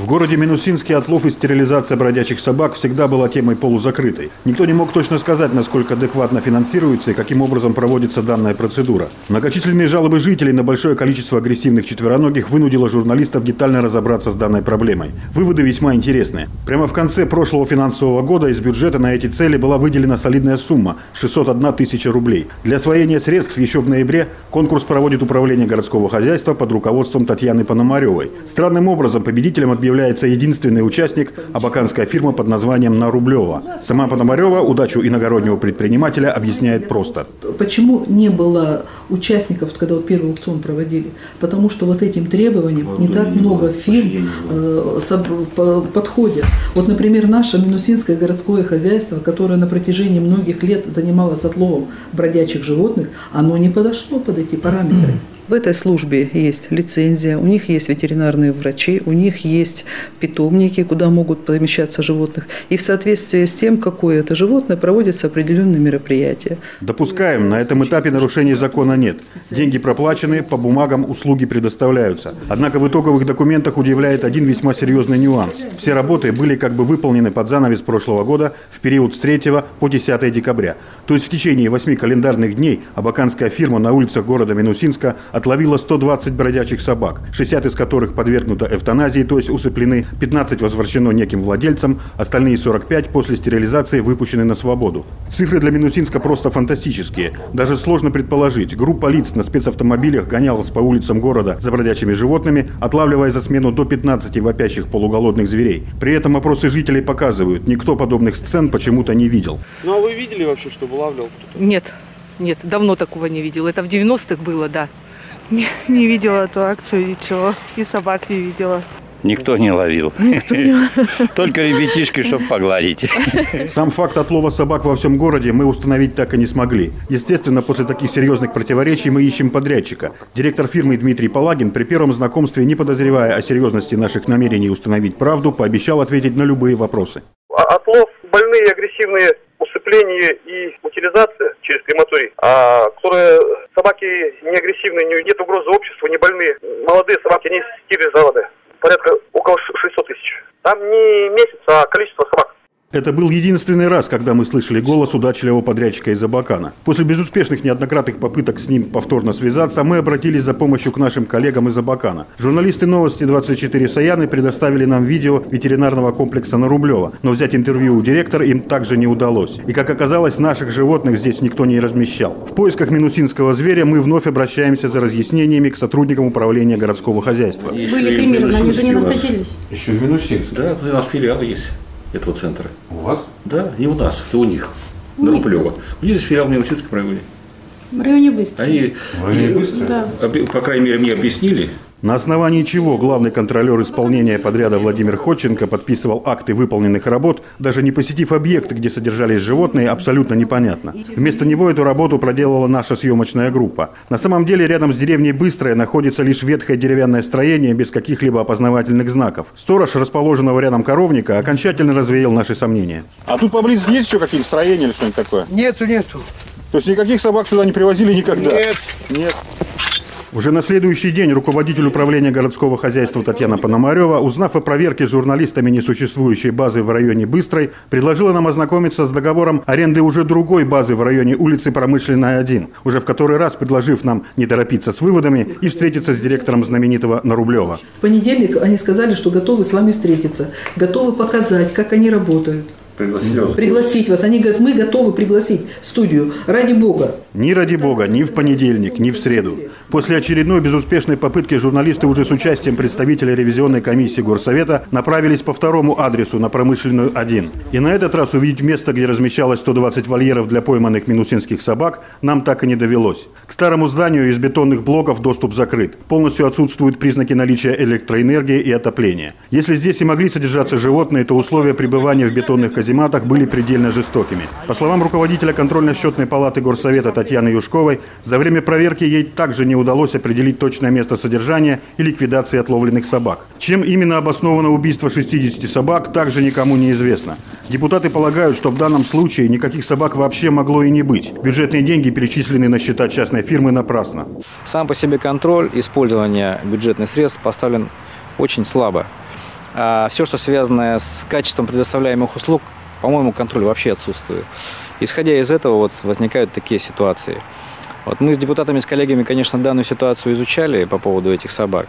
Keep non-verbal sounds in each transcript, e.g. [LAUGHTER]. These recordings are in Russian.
В городе Минусинске отлов и стерилизация бродячих собак всегда была темой полузакрытой. Никто не мог точно сказать, насколько адекватно финансируется и каким образом проводится данная процедура. Многочисленные жалобы жителей на большое количество агрессивных четвероногих вынудило журналистов детально разобраться с данной проблемой. Выводы весьма интересные. Прямо в конце прошлого финансового года из бюджета на эти цели была выделена солидная сумма – 601 тысяча рублей. Для освоения средств еще в ноябре конкурс проводит Управление городского хозяйства под руководством Татьяны Пономаревой. Странным образом победителем объявляется является единственный участник – абаканская фирма под названием «Нарублева». Сама Пономарева удачу иногороднего предпринимателя объясняет просто. Почему не было участников, когда вот первый аукцион проводили? Потому что вот этим требованиям вот не так не много было, фирм э, подходят. Вот, например, наше Минусинское городское хозяйство, которое на протяжении многих лет занималось отловом бродячих животных, оно не подошло под эти параметры. В этой службе есть лицензия, у них есть ветеринарные врачи, у них есть питомники, куда могут помещаться животных. И в соответствии с тем, какое это животное, проводятся определенные мероприятия. Допускаем, на этом этапе нарушений закона нет. Деньги проплачены, по бумагам услуги предоставляются. Однако в итоговых документах удивляет один весьма серьезный нюанс. Все работы были как бы выполнены под занавес прошлого года в период с 3 по 10 декабря. То есть в течение 8 календарных дней абаканская фирма на улицах города Минусинска отловила 120 бродячих собак, 60 из которых подвергнуто эвтаназии, то есть усыплены, 15 возвращено неким владельцам, остальные 45 после стерилизации выпущены на свободу. Цифры для Минусинска просто фантастические. Даже сложно предположить, группа лиц на спецавтомобилях гонялась по улицам города за бродячими животными, отлавливая за смену до 15 вопящих полуголодных зверей. При этом опросы жителей показывают, никто подобных сцен почему-то не видел. Ну а вы видели вообще, что вылавливал кто-то? Нет, нет, давно такого не видел. Это в 90-х было, да. Не, не видела эту акцию, ничего. И собак не видела. Никто не ловил. [LAUGHS] Никто не... Только ребятишки, чтобы погладить. Сам факт отлова собак во всем городе мы установить так и не смогли. Естественно, после таких серьезных противоречий мы ищем подрядчика. Директор фирмы Дмитрий Палагин при первом знакомстве, не подозревая о серьезности наших намерений установить правду, пообещал ответить на любые вопросы. Отлов больные агрессивные усыпление и утилизация через крематорий, а которые собаки не агрессивные, нет угрозы обществу, не больные. Молодые собаки не стерилизованы. Порядка около 600 тысяч. Там не месяц, а количество собак. Это был единственный раз, когда мы слышали голос удачливого подрядчика из Абакана. После безуспешных неоднократных попыток с ним повторно связаться, мы обратились за помощью к нашим коллегам из Абакана. Журналисты новости 24 Саяны предоставили нам видео ветеринарного комплекса на Рублева, но взять интервью у директора им также не удалось. И как оказалось, наших животных здесь никто не размещал. В поисках минусинского зверя мы вновь обращаемся за разъяснениями к сотрудникам управления городского хозяйства. Были примерно, они же не находились. Еще в Минусинске? Да, у нас филиал есть этого центра. У вас? Да, не у нас, и у них. У на Рублева. У них здесь филиал в Минусинском районе. В районе Быстро. Они, в районе Быстро? Да. По крайней мере, мне объяснили, на основании чего главный контролер исполнения подряда Владимир Ходченко подписывал акты выполненных работ, даже не посетив объекты, где содержались животные, абсолютно непонятно. Вместо него эту работу проделала наша съемочная группа. На самом деле рядом с деревней Быстрая находится лишь ветхое деревянное строение без каких-либо опознавательных знаков. Сторож расположенного рядом коровника окончательно развеял наши сомнения. А тут поблизости есть еще какие-то строения или что-нибудь такое? Нету, нету. То есть никаких собак сюда не привозили никогда? Нет. Нет. Уже на следующий день руководитель управления городского хозяйства Татьяна Пономарева, узнав о проверке журналистами несуществующей базы в районе Быстрой, предложила нам ознакомиться с договором аренды уже другой базы в районе улицы Промышленная 1, уже в который раз предложив нам не торопиться с выводами и встретиться с директором знаменитого Нарублева. В понедельник они сказали, что готовы с вами встретиться, готовы показать, как они работают. Пригласить вас. Пригласить вас. Они говорят, мы готовы пригласить студию. Ради Бога. Ни ради Бога, ни в понедельник, ни в среду. После очередной безуспешной попытки журналисты уже с участием представителя ревизионной комиссии Горсовета направились по второму адресу на промышленную 1. И на этот раз увидеть место, где размещалось 120 вольеров для пойманных минусинских собак, нам так и не довелось. К старому зданию из бетонных блоков доступ закрыт. Полностью отсутствуют признаки наличия электроэнергии и отопления. Если здесь и могли содержаться животные, то условия пребывания в бетонных казематах казематах были предельно жестокими. По словам руководителя контрольно-счетной палаты Горсовета Татьяны Юшковой, за время проверки ей также не удалось определить точное место содержания и ликвидации отловленных собак. Чем именно обосновано убийство 60 собак, также никому не известно. Депутаты полагают, что в данном случае никаких собак вообще могло и не быть. Бюджетные деньги перечислены на счета частной фирмы напрасно. Сам по себе контроль использования бюджетных средств поставлен очень слабо. А все, что связано с качеством предоставляемых услуг, по-моему, контроль вообще отсутствует. Исходя из этого, вот возникают такие ситуации. Вот мы с депутатами, с коллегами, конечно, данную ситуацию изучали по поводу этих собак,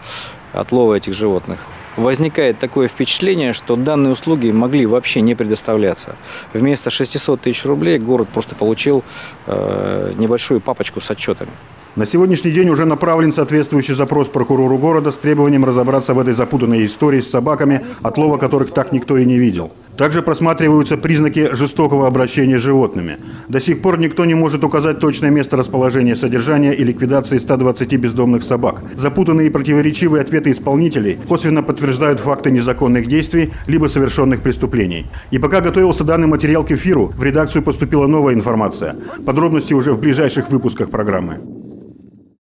отлова этих животных. Возникает такое впечатление, что данные услуги могли вообще не предоставляться. Вместо 600 тысяч рублей город просто получил э, небольшую папочку с отчетами. На сегодняшний день уже направлен соответствующий запрос прокурору города с требованием разобраться в этой запутанной истории с собаками, отлова которых так никто и не видел. Также просматриваются признаки жестокого обращения с животными. До сих пор никто не может указать точное место расположения содержания и ликвидации 120 бездомных собак. Запутанные и противоречивые ответы исполнителей косвенно подтверждают факты незаконных действий либо совершенных преступлений. И пока готовился данный материал к эфиру, в редакцию поступила новая информация. Подробности уже в ближайших выпусках программы.